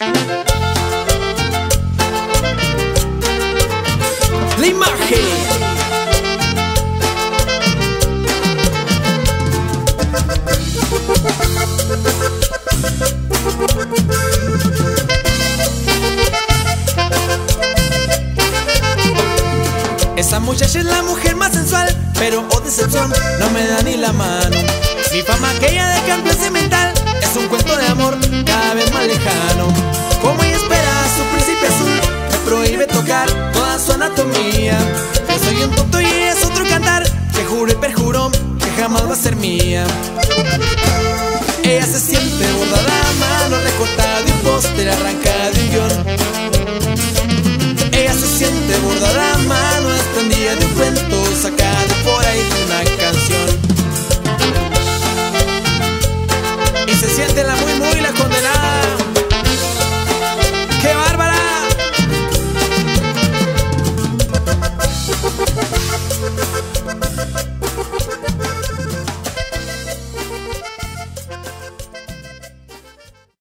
La imagen. Esa muchacha es la mujer más sensual, pero oh decepción, no me da ni la mano. Mi fama aquella de campeón cemental es Como ella espera, su príncipe azul le prohíbe tocar toda su anatomía. Yo soy un tonto y es otro cantar. Te juro y perjuro que jamás va a ser mía. Ella se siente bordada a mano, recortada de un póster, arrancada de un guion. Ella se siente bordada a mano, extendida de un cuento, sacada por ahí de una canción. Y se siente la muy, muy